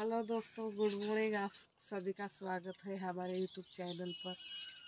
Hello दोस्तों, good morning. आप सभी का स्वागत है हमारे यूट्यूब चैनल पर।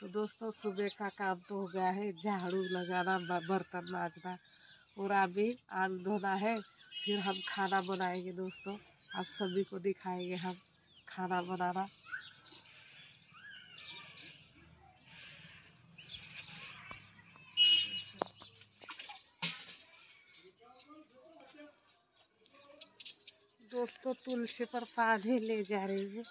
तो दोस्तों, सुबह का काम तो हो गया है, झाड़ू लगाना बर्तन माजना और अभी आग धोना है। फिर हम खाना बनाएँगे दोस्तों। आप सभी को दिखाएँगे हम खाना बनाना। दोस्तों तुलसी पर पानी ले जा रही हूँ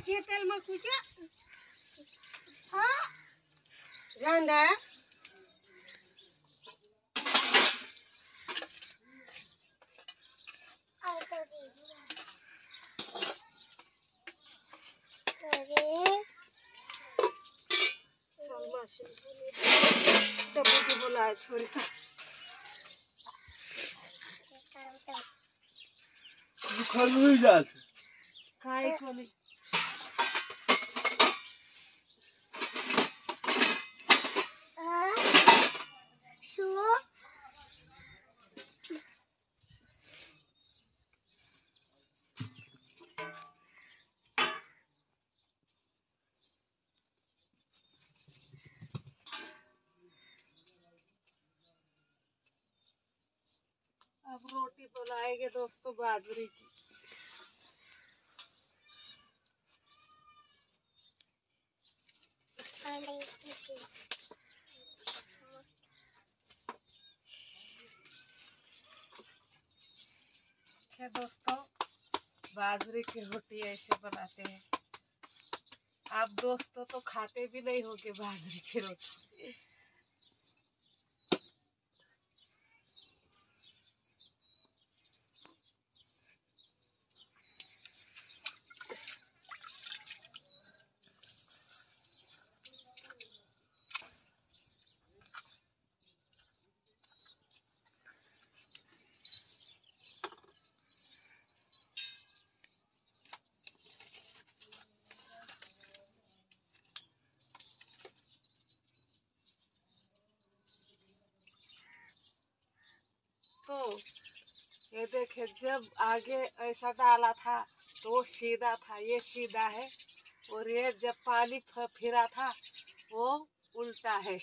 खेटेल मग कुठं हा रांडा चल मशीन डब्बू की बोला छोरी था बुखार नहीं जाते काय कोणी अब रोटी बनाएँगे दोस्तों बाजरे की। दोस्तों बाजरे की रोटी ऐसे बनाते हैं। आप दोस्तों तो खाते भी नहीं होंगे बाजरे की रोटी। तो ये देखे, जब आगे ऐसा डाला था तो वो सीधा था, ये सीधा है, और ये जब पानी फिरा था, वो उल्टा है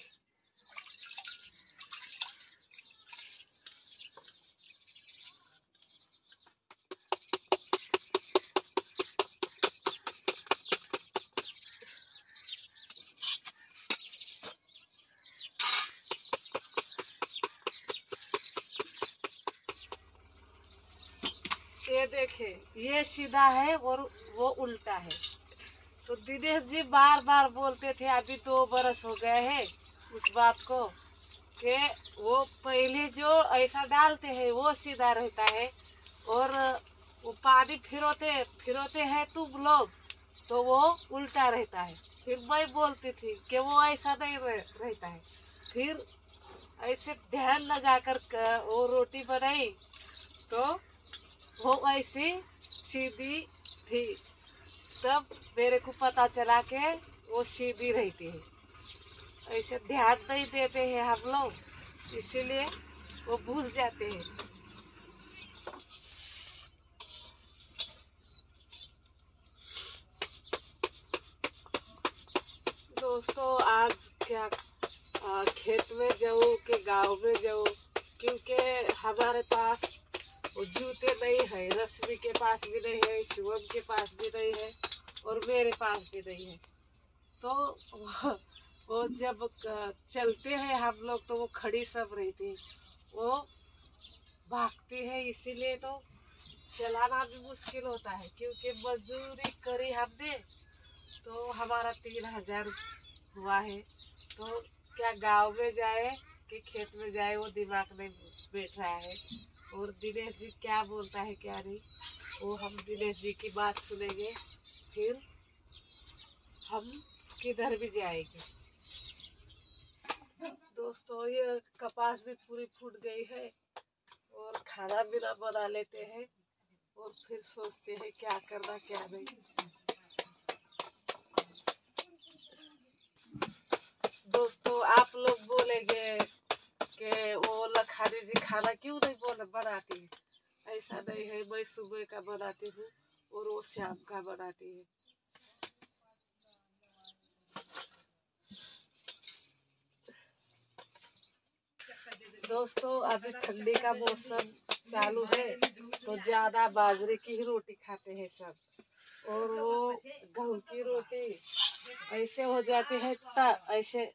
ये देखे ये सीधा है और वो उल्टा है। तो दिनेश जी बार बार बोलते थे अभी दो बरस हो गए हैं उस बात को कि वो पहले जो ऐसा डालते हैं वो सीधा रहता है और वो पानी फिरोते फिरोते हैं तुम लोग तो वो उल्टा रहता है। फिर मैं बोलती थी कि वो ऐसा नहीं रह, रहता है। फिर ऐसे ध्यान लगाकर क- वो रोटी बनाई तो वो ऐसी सीधी थी। तब मेरे को पता चला के वो सीधी रहती है। ऐसे ध्यान नहीं देते हैं हम लोग इसीलिए वो भूल जाते हैं। दोस्तों आज क्या आ, खेत में जाऊँ कि गाँव में जाऊँ? क्योंकि हमारे पास वो जूते नहीं है रश्मि के पास भी नहीं है शिवम के पास भी नहीं है और मेरे पास भी नहीं है। तो वो, जब चलते हैं हम लोग तो वो खड़ी सब रहती है। वो भागती है इसीलिए तो चलाना भी मुश्किल होता है क्योंकि मजदूरी करी हमने तो हमारा तीन हज़ार हुआ है। तो क्या गाँव में जाए कि खेत में जाए वो दिमाग में बैठ रहा है। और दिनेश जी क्या बोलता है, क्या नहीं, वो हम दिनेश जी की बात सुनेंगे, फिर हम किधर भी जाएँगे। दोस्तों, ये कपास भी पूरी फूट गई है और खाना पीना बना लेते हैं और फिर सोचते हैं क्या करना, क्या नहीं। दोस्तों, आप लोग बोलेंगे कि वो लखानी जी खाना क्यों नहीं बोल बनाती है? ऐसा नहीं है, मैं सुबह का बनाती हूँ और वो शाम का बनाती है। दोस्तों, अभी ठंडी का मौसम चालू है तो ज़्यादा बाजरे की ही रोटी खाते हैं सब। और वो गेहूँ की रोटी ऐसे हो जाती है ट ऐसे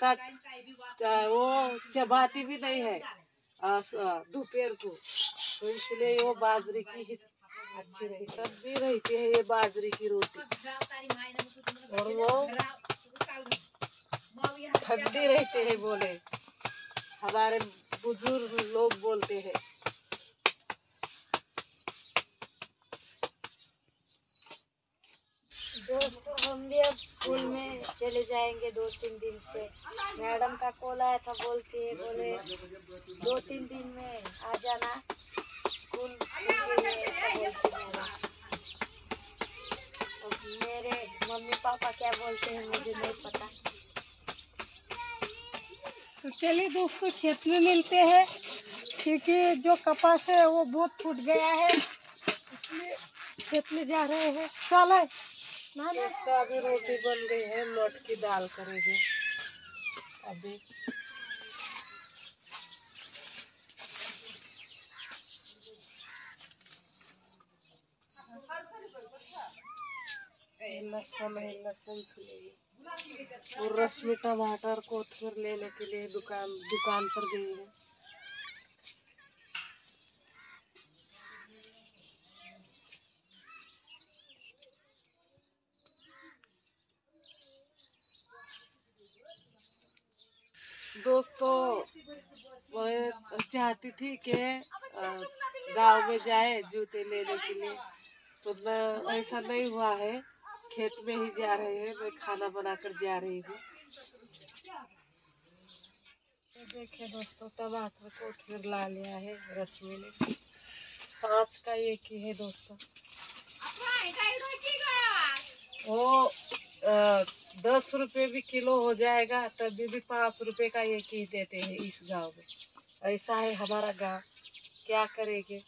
तट त- वो चबाती भी नहीं है दोपहर को। तो इसलिए वो बाजरे की अच्छी रही। तब भी रहती है ये बाजरे की रोटी। और वो ठंडी रहते हैं बोले। हमारे बुज़ुर्ग लोग बोलते हैं दोस्तों, हम भी अब स्कूल में चले जाएँगे दो तीन दिन से। मैडम का कॉल आया था, बोलती है, बोले, दो तीन दिन में आ जाना, स्कूल अब मेरे मम्मी पापा क्या बोलते हैं, मुझे नहीं पता। तो चलिए दोस्तों, खेत में मिलते हैं। क्योंकि जो कपास है, वो बहुत फूट गया है। इसलिए खेत में जा रहे हैं। चलो ना इसका अभी रोटी बन गई है मोट की दाल करेंगे। अभी। लहसुन है लहसुन और रश्मि टमाटर, कोथमीर लेने के लिए दुकान दुकान पर गई है। दोस्तों मैं चाहती थी कि गाँव में जाए जूते लेने के लिए। तो न ऐसा नहीं हुआ है। खेत में ही जा रहे हैं मैं खाना बनाकर जा रही हूँ। देखिए दोस्तों टमाटर कोथमीर ला लिया है रश्मि ने पाँच का एक ही है दोस्तों। वो दस रुपए भी किलो हो जाएगा, तभी भी पाँच रुपए का एक ही देते हैं इस गाँव में। ऐसा है हमारा गाँव। क्या करेंगे?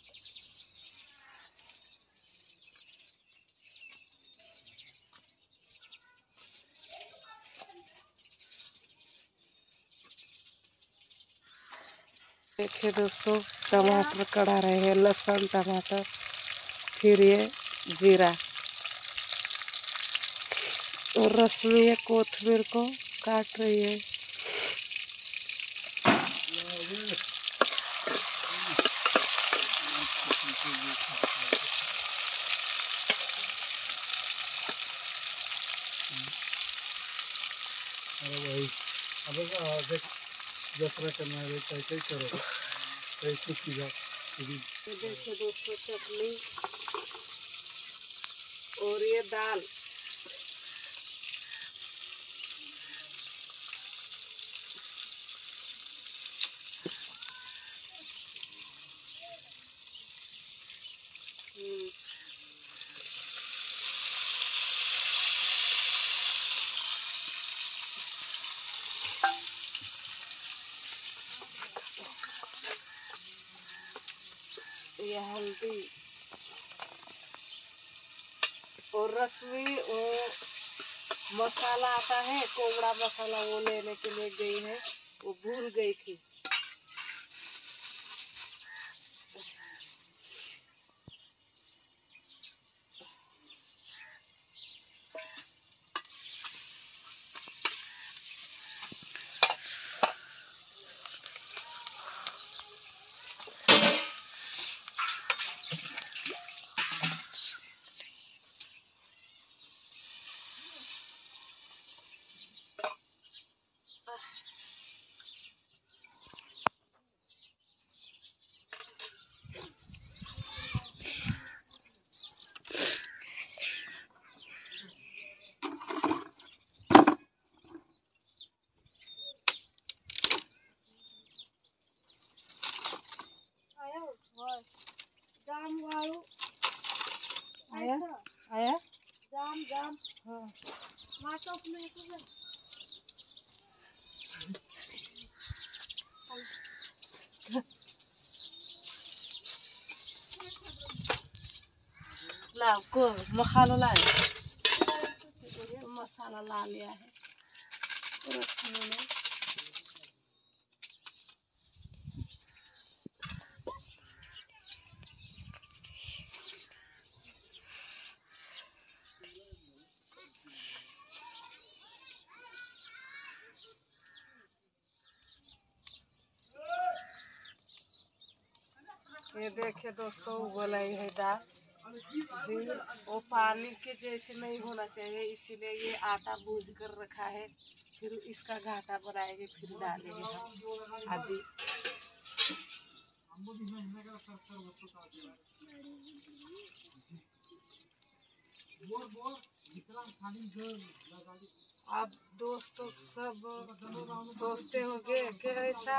देखिए दोस्तों, टमाटर कड़ा रहे हैं, लहसुन, टमाटर, फिर ये जीरा। और रश्मि ये कोथमीर को काट रही है। अरे भाई अब देख यात्रा करना है कैसे करो। कैसे सीधा ये देखिए दोस्तों चटनी और ये दाल। ये हल्दी। और रश्मि मसाला आता है कोबड़ा मसाला वो लेने के लिए गई है, वो भूल गई थी। हाँ। माँ तो को मसाला लाए। तो मसाला ला लिया है। रखने में ये देखिए दोस्तों उबला ही दाल। वो पानी के जैसे नहीं होना चाहिए, इसीलिए ये आटा भूज कर रखा है। फिर इसका घाटा बनाएँगे, फिर डालेंगे अभी आप दोस्तों सब सोचते होंगे कि ऐसा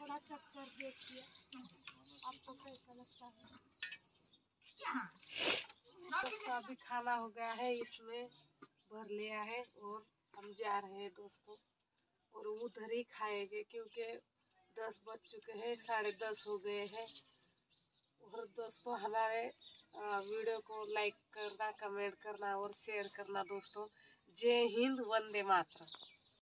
थोड़ा देखिए। आपको कैसा लगता है? खाना हो गया है, इसमें भर लिया है और हम जा रहे हैं दोस्तों। और उधर ही खाएँगे क्योंकि दस बज चुके हैं, साढ़े दस हो गए हैं। और दोस्तों, हमारे वीडियो को लाइक करना, कमेंट करना और शेयर करना दोस्तों। जय हिंद, वंदे मातरम।